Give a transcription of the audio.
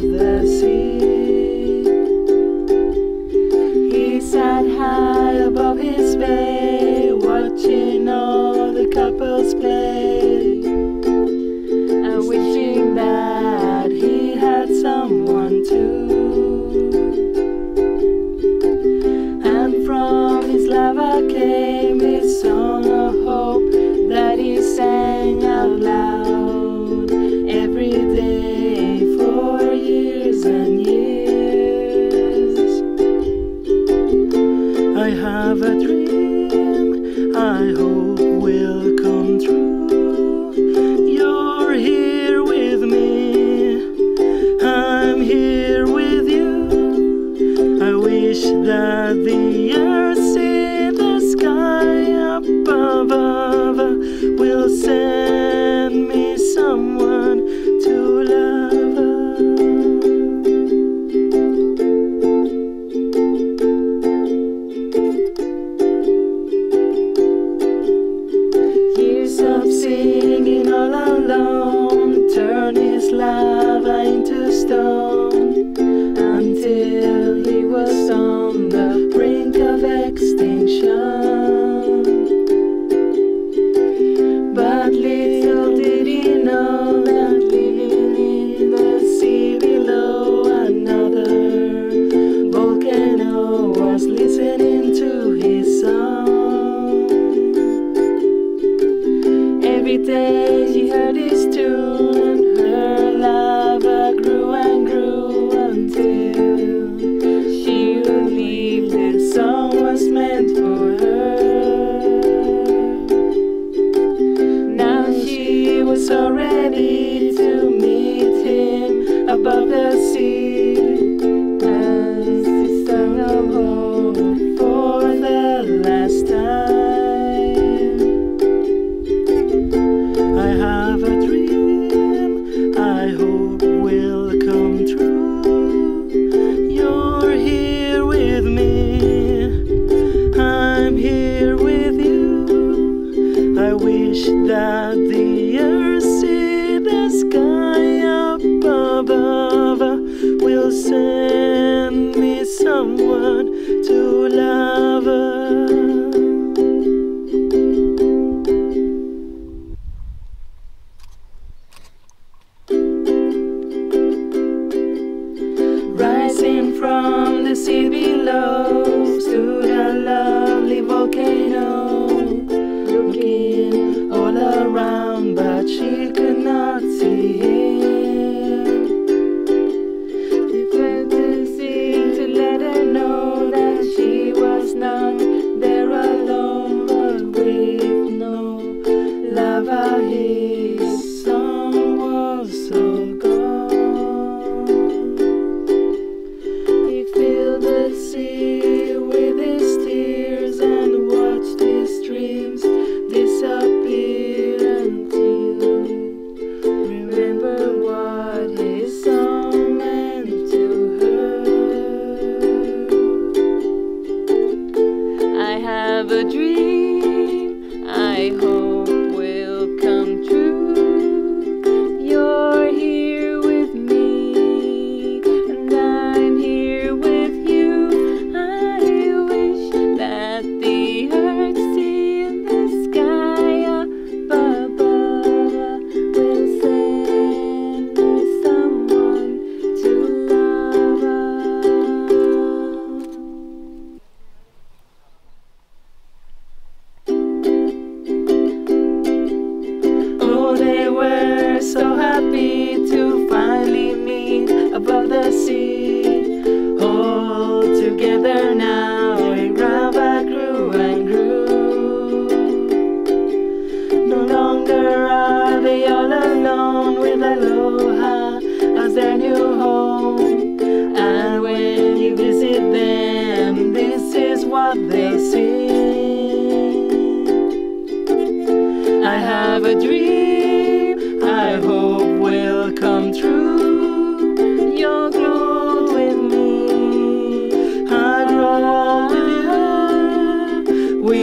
Yeah. I wish that the earth see the sky up above will send me someone to love. Rising from the sea below, have a dream I hope will come true. You'll grow with me, I grow with you. We